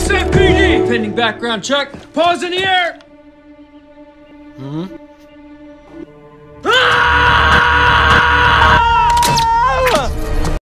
SFPD! Pending background check. Pause in the air! Hmm?